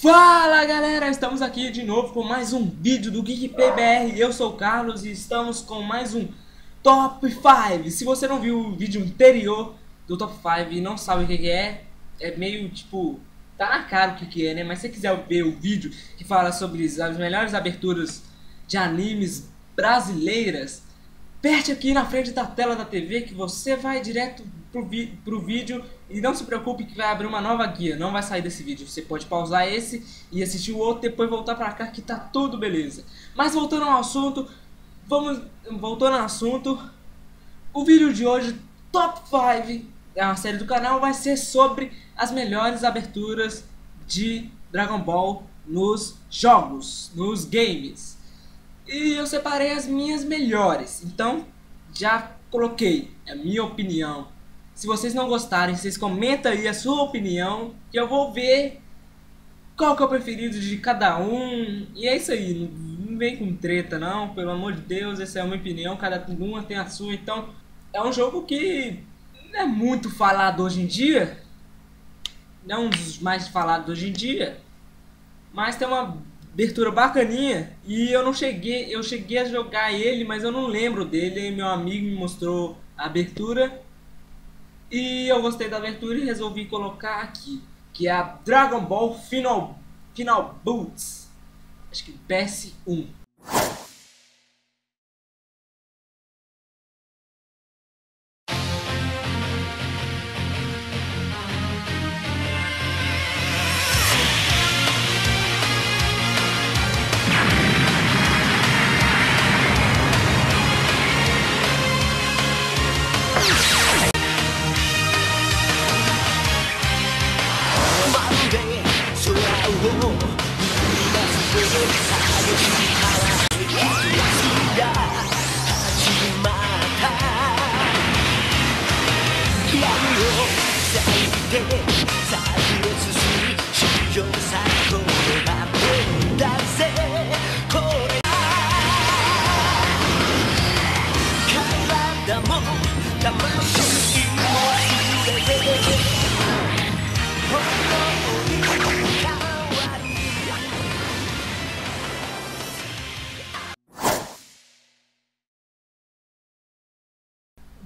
Fala galera, estamos aqui de novo com mais um vídeo do GeekPBR. Eu sou o Carlos e estamos com mais um Top 5. Se você não viu o vídeo anterior do Top 5 e não sabe o que, que é, é meio tipo. Tá na cara o que, que é, né? Mas se você quiser ver o vídeo que fala sobre as melhores aberturas de animes brasileiras, aperte aqui na frente da tela da TV que você vai direto pro, pro vídeo e não se preocupe que vai abrir uma nova guia, não vai sair desse vídeo. Você pode pausar esse e assistir o outro, depois voltar pra cá que tá tudo beleza. Mas voltando ao assunto, vamos voltando ao assunto, o vídeo de hoje, Top 5, é uma série do canal, vai ser sobre as melhores aberturas de Dragon Ball nos jogos, nos games. E eu separei as minhas melhores, então já coloquei, a minha opinião. Se vocês não gostarem, vocês comentam aí a sua opinião, que eu vou ver qual que é o preferido de cada um. E é isso aí, não vem com treta não, pelo amor de Deus, essa é uma opinião, cada uma tem a sua, então é um jogo que não é muito falado hoje em dia, não é um dos mais falados hoje em dia, mas tem uma abertura bacaninha e eu não cheguei, eu cheguei a jogar ele, mas eu não lembro dele, meu amigo me mostrou a abertura e eu gostei da abertura e resolvi colocar aqui, que é a Dragon Ball Final Final Boots, acho que PS1.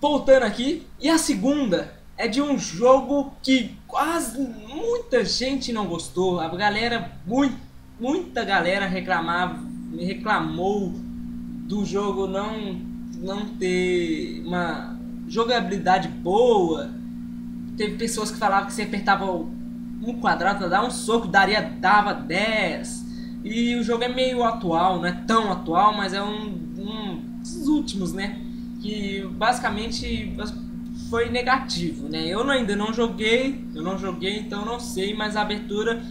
Voltando aqui, e a segunda é de um jogo que quase muita gente não gostou. A galera, muito, muita galera reclamava, reclamou do jogo não, não ter uma jogabilidade boa. Teve pessoas que falavam que você apertava um quadrado para dar um soco, daria, dava 10. E o jogo é meio atual, não é tão atual, mas é um, um dos últimos, né? Que basicamente foi negativo, né? Eu ainda não joguei, eu não joguei, então não sei, mas a abertura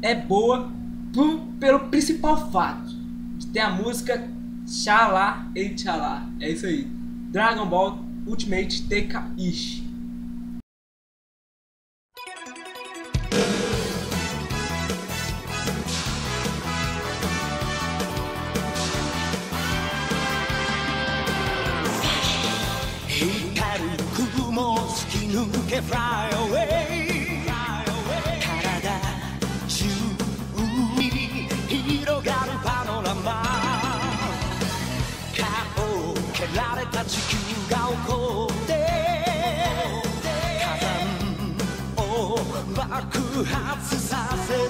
é boa por, pelo principal fato de ter a música Xalá e Xalá. É isso aí. Dragon Ball Ultimate て fly away 体中に広がるパノラマ。顔を蹴られた地球が起こって。火山を爆発させる。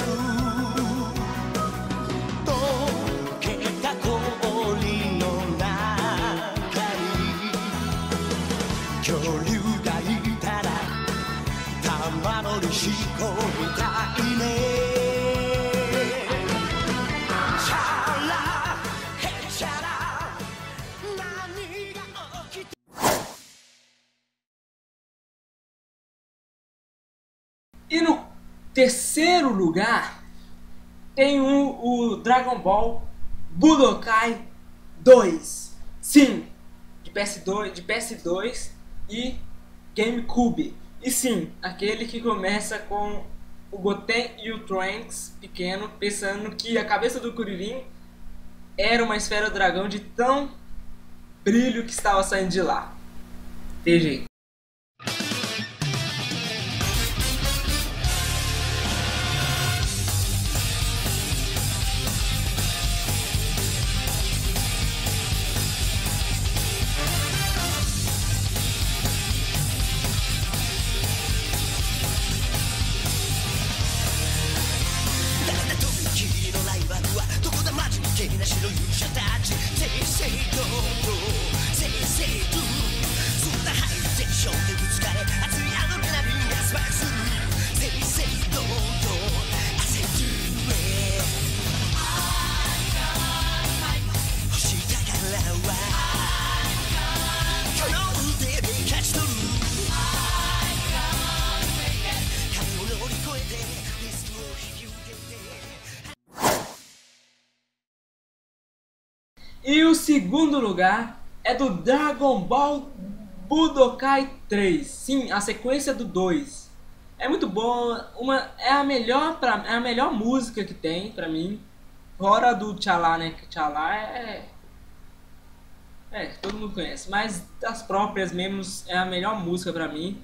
溶けた氷の中に。恐竜 E no terceiro lugar tem o, Dragon Ball Budokai 2. Sim, de PS2, de PS2 e GameCube. E sim, aquele que começa com o Goten e o Trunks pequeno, pensando que a cabeça do Kuririn era uma esfera dragão de tão brilho que estava saindo de lá. Aí. E o segundo lugar é do Dragon Ball Budokai 3. Sim, a sequência do 2. É muito boa, uma é a melhor pra, é a melhor música que tem pra mim. Fora do Tchala, né? Que Tchala é é, todo mundo conhece, mas das próprias mesmo é a melhor música pra mim.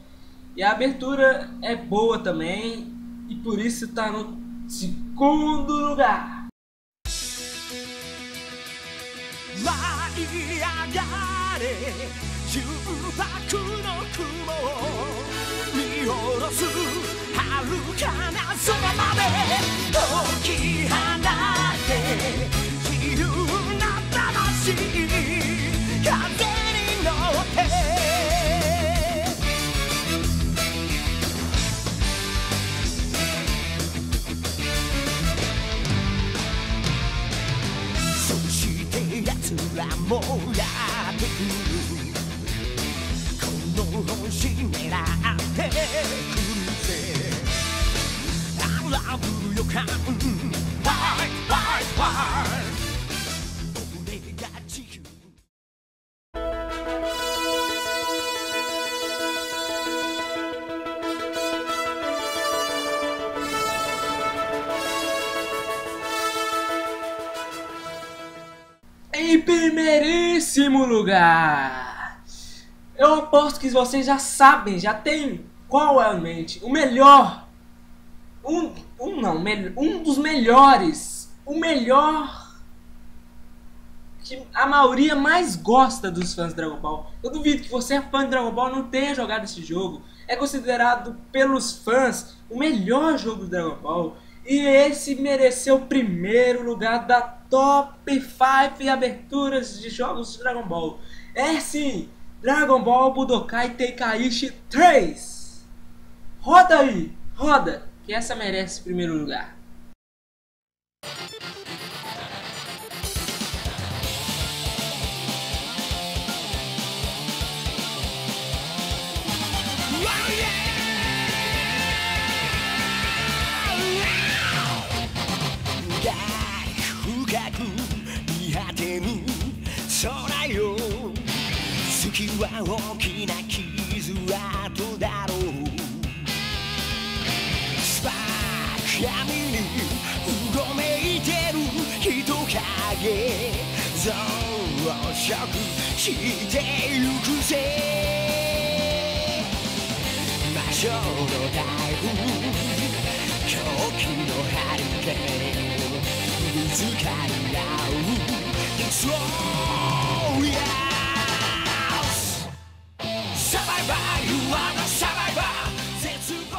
E a abertura é boa também e por isso tá no segundo lugar. 舞い上がれ。重爆の雲を見下ろす。遥かな空まで。解き放って。Em primeiríssimo lugar, eu aposto que vocês já sabem, já tem qual é a mente, o melhor, um, um não, um dos melhores, o melhor que a maioria mais gosta dos fãs de Dragon Ball. Eu duvido que você é fã de Dragon Ball não tenha jogado esse jogo. É considerado pelos fãs o melhor jogo de Dragon Ball. E esse mereceu o primeiro lugar da top 5 aberturas de jogos de Dragon Ball. É sim, Dragon Ball Budokai Tenkaichi 3. Roda aí, roda, que essa merece o primeiro lugar.「深く見果てぬ空よ」「月は大きな 影」「増殖してゆくぜ」「魔性の大風」狂気のハリケーンぶつかり合う It's all yes サバイバー You are the survivor 絶望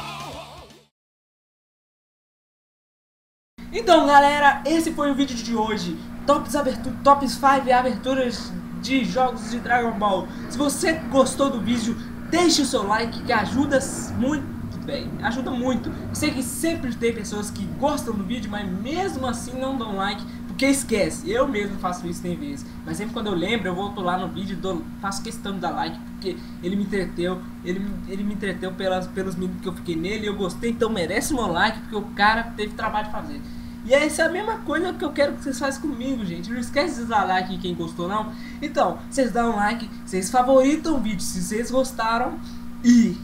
Então, galera, esse foi o vídeo de hoje. Tops, abertu tops 5 aberturas de jogos de Dragon Ball. Se você gostou do vídeo, deixe o seu like que ajuda muito bem. Ajuda muito. Eu sei que sempre tem pessoas que gostam do vídeo, mas mesmo assim não dão like. Porque esquece, eu mesmo faço isso tem vezes. Mas sempre quando eu lembro, eu volto lá no vídeo dou- faço questão de dar like. Porque ele me entreteu. Ele, ele me entreteu pelas, pelos minutos que eu fiquei nele. Eu gostei, então merece meu like. Porque o cara teve trabalho de fazer. E essa é a mesma coisa que eu quero que vocês façam comigo, gente. Não esquece de dar like em quem gostou, não. Então, vocês dão like, vocês favoritam o vídeo se vocês gostaram. E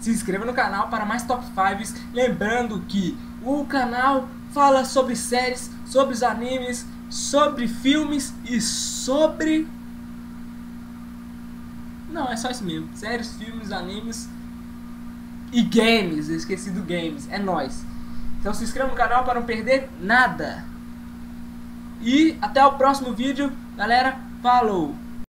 se inscreva no canal para mais top 5. Lembrando que o canal fala sobre séries, sobre os animes, sobre filmes e sobre. Não, é só isso mesmo. Séries, filmes, animes e games. Eu esqueci do games. É nóis. Então se inscreva no canal para não perder nada. E até o próximo vídeo, galera. Falou!